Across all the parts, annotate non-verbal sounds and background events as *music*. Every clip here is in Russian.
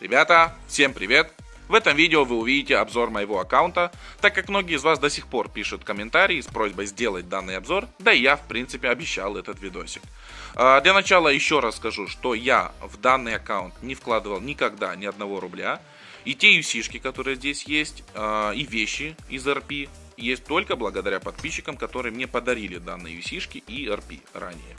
Ребята, всем привет! В этом видео вы увидите обзор моего аккаунта, так как многие из вас до сих пор пишут комментарии с просьбой сделать данный обзор, да и я в принципе обещал этот видосик. А, для начала еще раз скажу, что я в данный аккаунт не вкладывал никогда ни одного рубля, и те юсишки, которые здесь есть, а, и вещи из RP, есть только благодаря подписчикам, которые мне подарили данные юсишки и RP ранее.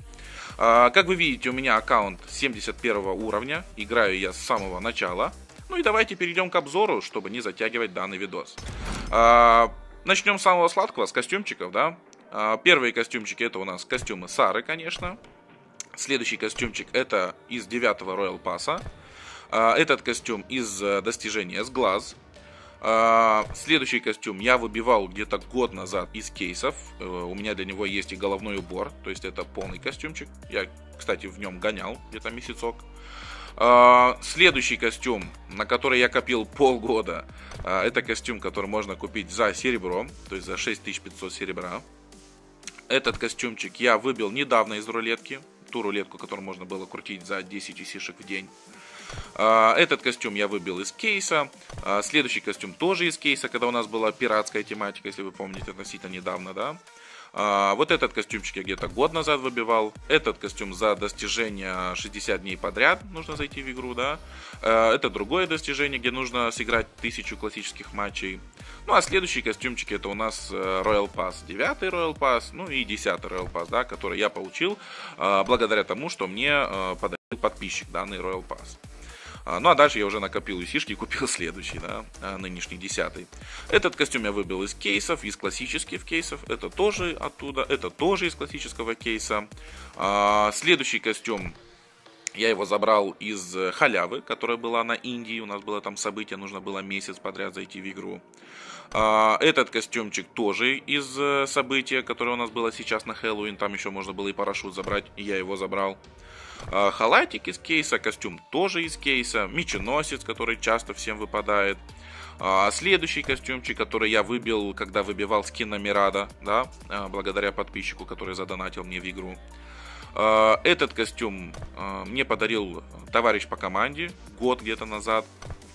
А, как вы видите, у меня аккаунт 71 уровня, играю я с самого начала. Ну и давайте перейдем к обзору, чтобы не затягивать данный видос. А, начнем с самого сладкого, с костюмчиков, да. А, первые костюмчики это у нас костюмы Сары, конечно. Следующий костюмчик это из 9 Royal Pass. Этот костюм из э, достижения с глаз. А, следующий костюм я выбивал где-то год назад из кейсов. Э, у меня для него есть и головной убор, то есть это полный костюмчик. Я, кстати, в нем гонял где-то месяцок. А, следующий костюм, на который я копил полгода, а, это костюм, который можно купить за серебро, то есть за 6500 серебра. Этот костюмчик я выбил недавно из рулетки, ту рулетку, которую можно было крутить за 10 усишек в день. А, этот костюм я выбил из кейса. А, следующий костюм тоже из кейса, когда у нас была пиратская тематика, если вы помните, относительно недавно, да. А, вот этот костюмчик я где-то год назад выбивал. Этот костюм за достижение 60 дней подряд нужно зайти в игру, да. Это другое достижение, где нужно сыграть тысячу классических матчей. Ну а следующий костюмчик это у нас э, Royal Pass. Девятый Royal Pass, ну и десятый Royal Pass, да, который я получил благодаря тому, что мне э, подарил подписчик данный Royal Pass. А, ну а дальше я уже накопил усишки и купил следующий, да, а, нынешний десятый. Этот костюм я выбил из кейсов, из классических кейсов. Это тоже оттуда, это тоже из классического кейса. А, следующий костюм я его забрал из халявы, которая была на Индии. У нас было там событие, нужно было месяц подряд зайти в игру. Этот костюмчик тоже из э, события, которое у нас было сейчас на Хэллоуин. Там еще можно было и парашют забрать, я его забрал. А, халатик из кейса, костюм тоже из кейса, меченосец, который часто всем выпадает. А, следующий костюмчик, который я выбил, когда выбивал скин Мирада, да, а, благодаря подписчику, который задонатил мне в игру. Этот костюм мне подарил товарищ по команде год где-то назад.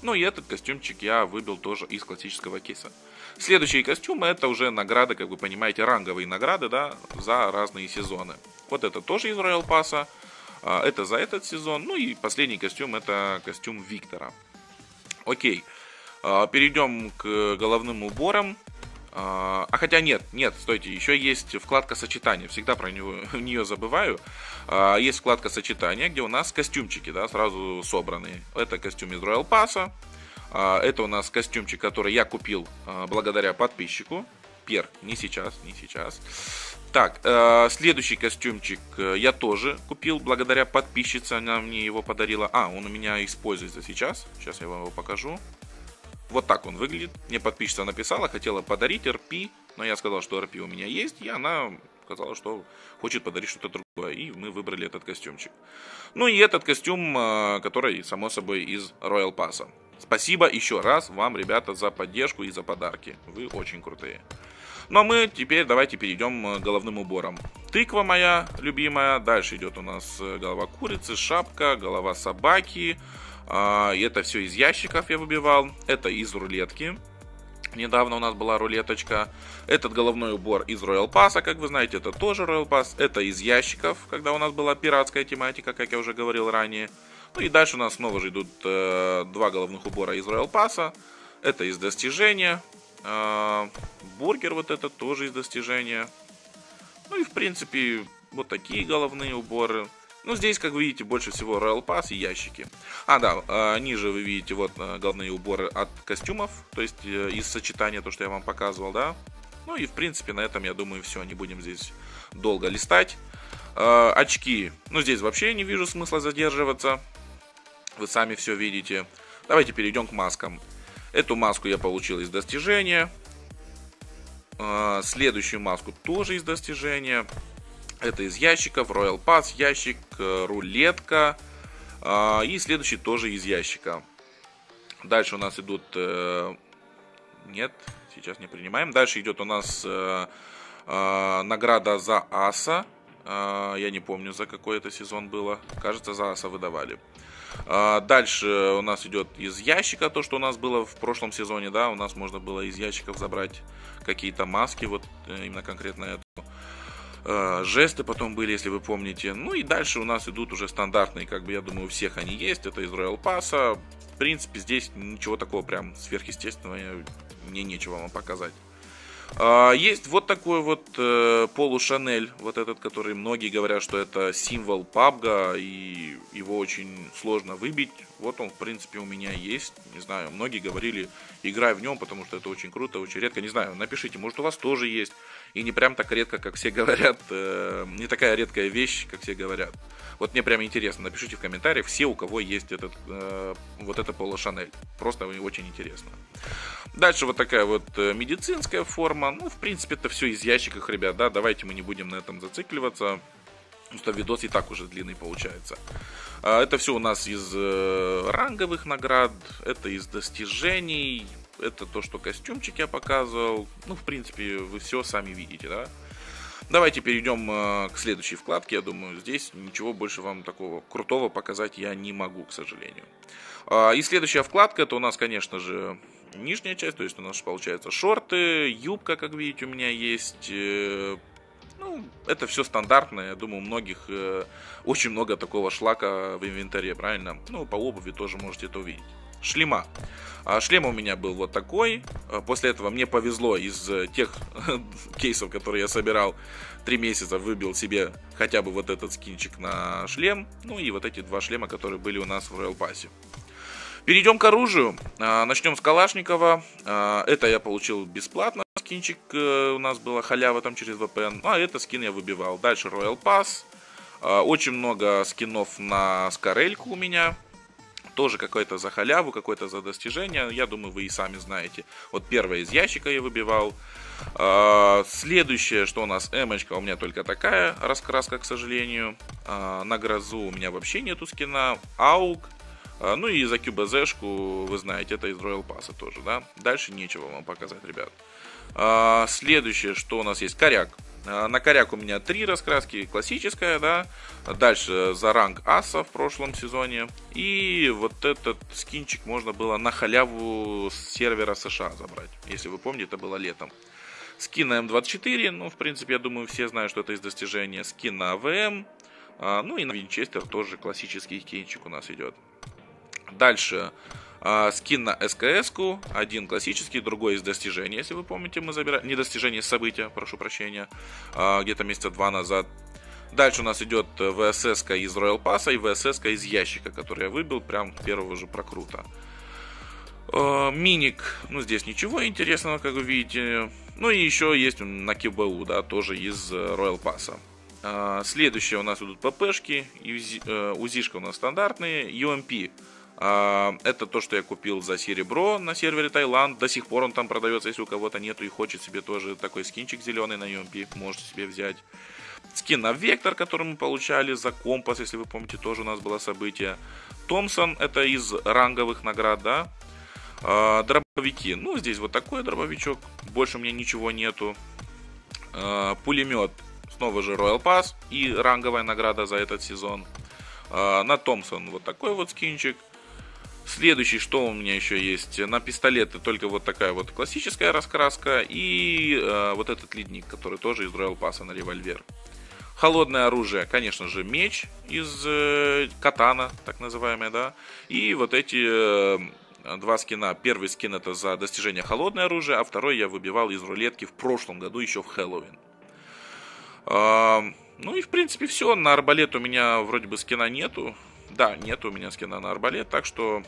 Ну и этот костюмчик я выбил тоже из классического кейса. Следующие костюмы это уже награды, как вы понимаете, ранговые награды, да, за разные сезоны. Вот это тоже из Royal Pass. А, это за этот сезон. Ну и последний костюм это костюм Виктора. Окей. А, перейдем к головным уборам. А, а хотя нет, нет, стойте, еще есть вкладка сочетания, всегда про него, *laughs* нее забываю. Есть вкладка сочетания, где у нас костюмчики, да, сразу собранные. Это костюм из Royal Pass, это у нас костюмчик, который я купил благодаря подписчику. Пер, не сейчас, не сейчас. Так, э, следующий костюмчик э, я тоже купил благодаря подписчице, она мне его подарила. А, он у меня используется сейчас. Сейчас я вам его покажу. Вот так он выглядит. Мне подписчица написала, хотела подарить RP, но я сказал, что RP у меня есть, и она сказала, что хочет подарить что-то другое, и мы выбрали этот костюмчик. Ну и этот костюм, э, который, само собой, из Royal Pass. Спасибо еще раз вам, ребята, за поддержку и за подарки. Вы очень крутые. Ну а мы теперь давайте перейдем э, к головным уборам. Тыква моя любимая, дальше идет у нас э, голова курицы, шапка, голова собаки. А, и это все из ящиков я выбивал. Это из рулетки. Недавно у нас была рулеточка. Этот головной убор из Royal Pass, как вы знаете, это тоже Royal Pass. Это из ящиков, когда у нас была пиратская тематика, как я уже говорил ранее. Ну и дальше у нас снова же идут э, два головных убора из Royal Pass. Это из достижения. Э, бургер вот это тоже из достижения. Ну и в принципе вот такие головные уборы. Ну, здесь, как вы видите, больше всего Royal Pass и ящики. А, да, э, ниже вы видите вот э, головные уборы от костюмов, то есть э, из сочетания, то, что я вам показывал, да. Ну и, в принципе, на этом, я думаю, все, не будем здесь долго листать. Очки, ну, здесь вообще не вижу смысла задерживаться. Вы сами все видите. Давайте перейдем к маскам. Эту маску я получил из достижения. А, следующую маску тоже из достижения. Это из ящиков. Royal Pass ящик, э, рулетка. А, и следующий тоже из ящика. Дальше у нас идут... Э, нет, сейчас не принимаем. Дальше идет у нас э, награда за аса. Я не помню, за какой это сезон было. Кажется, за аса выдавали. А, дальше у нас идет из ящика то, что у нас было в прошлом сезоне, да, у нас можно было из ящиков забрать какие-то маски, вот э, именно конкретно эту. А, жесты потом были, если вы помните. Ну и дальше у нас идут уже стандартные, как бы я думаю, у всех они есть. Это из Royal Pass. В принципе, здесь ничего такого прям сверхъестественного мне нечего вам показать. А, есть вот такой вот э, полу Шанель, вот этот, который многие говорят, что это символ пабга, и его очень сложно выбить. Вот он, в принципе, у меня есть. Не знаю, многие говорили, играй в нем, потому что это очень круто, очень редко. Не знаю, напишите, может, у вас тоже есть. И не прям так редко, как все *laughs* говорят. Э, не такая редкая вещь, как все говорят. Вот мне прям интересно, напишите в комментариях, все, у кого есть этот, э, вот это Поло Шанель. Просто очень интересно. Дальше вот такая вот э, медицинская форма. Ну, в принципе, это все из ящиков, ребят, да, давайте мы не будем на этом зацикливаться. Потому что видос и так уже длинный получается. А, это все у нас из э, ранговых наград, это из достижений, это то, что костюмчик я показывал. Ну, в принципе, вы все сами видите, да. Давайте перейдем э, к следующей вкладке. Я думаю, здесь ничего больше вам такого крутого показать я не могу, к сожалению. А, и следующая вкладка, это у нас, конечно же, нижняя часть, то есть у нас получается шорты, юбка, как видите, у меня есть. Э, ну, это все стандартное, я думаю, у многих э, очень много такого шлака в инвентаре, правильно? Ну, по обуви тоже можете это увидеть шлема. А шлем у меня был вот такой. А после этого мне повезло из э, тех *laughs* кейсов, которые я собирал три месяца, выбил себе хотя бы вот этот скинчик на шлем. Ну и вот эти два шлема, которые были у нас в Royal Pass. Перейдем к оружию. А, начнем с Калашникова. Это я получил бесплатно. Скинчик э, у нас была халява там через VPN. А это скин я выбивал. Дальше Royal Pass. Очень много скинов на Скорельку у меня тоже какое-то за халяву, какое-то за достижение. Я думаю, вы и сами знаете. Вот первое из ящика я выбивал. А, следующее, что у нас эмочка, у меня только такая раскраска, к сожалению. А, на грозу у меня вообще нету скина. Аук. А, ну и за QBZ-шку, вы знаете, это из Royal Pass тоже, да. Дальше нечего вам показать, ребят. Следующее, что у нас есть, коряк. А, на коряк у меня три раскраски, классическая, да. Дальше за ранг аса в прошлом сезоне. И вот этот скинчик можно было на халяву с сервера США забрать. Если вы помните, это было летом. Скин на М24, ну, в принципе, я думаю, все знают, что это из достижения. Скин на АВМ, а, ну и на Винчестер тоже классический скинчик у нас идет. Дальше а, скин на СКС, один классический, другой из достижений, если вы помните, мы забираем, не достижение, события, прошу прощения, а, где-то месяца два назад. Дальше у нас идет ВСС из Royal Pass и ВСС из ящика, который я выбил прям первого же прокрута. А, миник, ну здесь ничего интересного, как вы видите. Ну и еще есть на КБУ, да, тоже из Royal Pass. Следующее у нас идут ППшки, УЗИшка э, у нас стандартные, UMP это то, что я купил за серебро на сервере Таиланд. До сих пор он там продается, если у кого-то нету и хочет себе тоже такой скинчик зеленый на UMP, можете себе взять. Скин на Вектор, который мы получали за компас, если вы помните, тоже у нас было событие. Томпсон, это из ранговых наград, да. А, дробовики, ну здесь вот такой дробовичок, больше у меня ничего нету. А, пулемет, снова же Royal Pass и ранговая награда за этот сезон. На Томпсон вот такой вот скинчик. Следующий, что у меня еще есть? На пистолеты только вот такая вот классическая раскраска и э, вот этот ледник, который тоже из Royal Pass на револьвер. Холодное оружие, конечно же, меч из э, катана, так называемое, да. И вот эти э, два скина. Первый скин это за достижение холодное оружие, а второй я выбивал из рулетки в прошлом году, еще в Хэллоуин. Э, ну и в принципе все. На арбалет у меня вроде бы скина нету. Да, нет у меня скина на арбалет, так что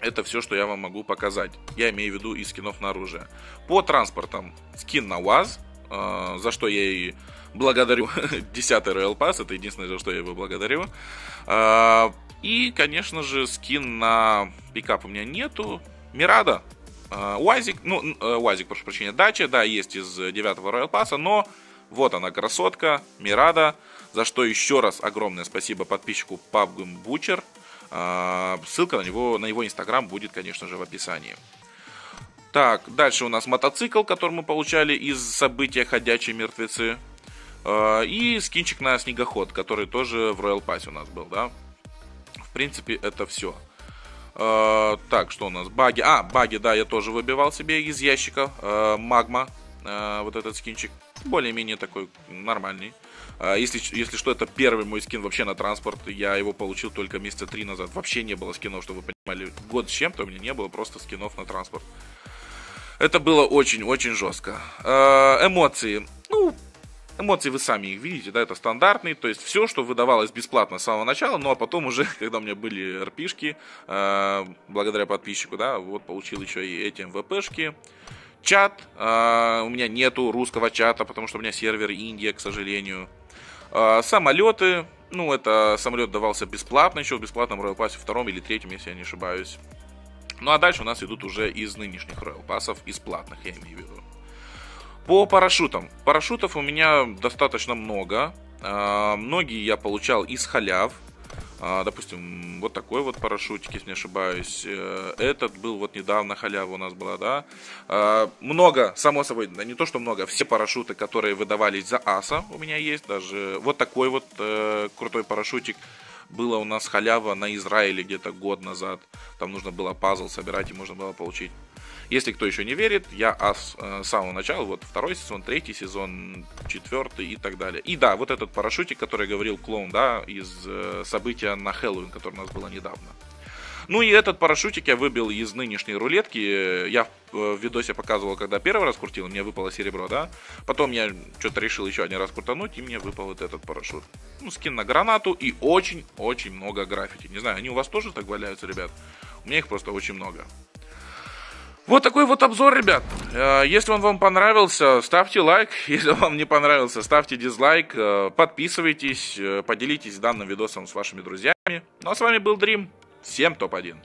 это все, что я вам могу показать. Я имею в виду из скинов на оружие. По транспортам скин на УАЗ, э, за что я и благодарю *laughs* 10 Royal Pass, это единственное, за что я его благодарю. Э, и, конечно же, скин на пикап у меня нету. Мирада, э, УАЗик, ну, э, УАЗик, прошу прощения, дача, да, есть из 9 Royal Pass, но вот она, красотка, Мирада, за что еще раз огромное спасибо подписчику PUBG Butcher. А, ссылка на него, на его инстаграм будет, конечно же, в описании. Так, дальше у нас мотоцикл, который мы получали из события «Ходячие мертвецы». А, и скинчик на снегоход, который тоже в Royal Pass у нас был, да. В принципе, это все. Э, так, что у нас? Баги. А, баги, да, я тоже выбивал себе из ящика. Магма, вот этот скинчик. Более-менее такой нормальный. Э, если, если что, это первый мой скин вообще на транспорт. Я его получил только месяца три назад. Вообще не было скинов, чтобы вы понимали. Год с чем-то у меня не было просто скинов на транспорт. Это было очень-очень жестко. Э, эмоции. Ну, Эмоции вы сами их видите, да, это стандартный, то есть все, что выдавалось бесплатно с самого начала, ну а потом уже, *laughs* когда у меня были РПшки, э, благодаря подписчику, да, вот получил еще и эти МВПшки. Чат, э, у меня нету русского чата, потому что у меня сервер Индия, к сожалению. Э, самолеты, ну это самолет давался бесплатно, еще в бесплатном Royal Pass втором или третьем, если я не ошибаюсь. Ну а дальше у нас идут уже из нынешних Royal Pass, из платных, я имею в виду. По парашютам. Парашютов у меня достаточно много. А, многие я получал из халяв. А, допустим, вот такой вот парашютик, если не ошибаюсь. Э, этот был вот недавно, халява у нас была, да. А, много, само собой, да не то, что много, все парашюты, которые выдавались за аса у меня есть. Даже вот такой вот э, крутой парашютик было у нас халява на Израиле где-то год назад. Там нужно было пазл собирать и можно было получить. Если кто еще не верит, я ас э, с самого начала, вот второй сезон, третий сезон, четвертый и так далее. И да, вот этот парашютик, который говорил клоун, да, из э, события на Хэллоуин, которое у нас было недавно. Ну и этот парашютик я выбил из нынешней рулетки. Я в видосе показывал, когда первый раз крутил, мне выпало серебро, да. Потом я что-то решил еще один раз крутануть, и мне выпал вот этот парашют. Ну, скин на гранату и очень-очень много граффити. Не знаю, они у вас тоже так валяются, ребят? У меня их просто очень много. Вот такой вот обзор, ребят. Э, если он вам понравился, ставьте лайк. *laughs* Если вам не понравился, ставьте дизлайк. Э, подписывайтесь, э, поделитесь данным видосом с вашими друзьями. Ну а с вами был Дрим. Всем топ-1.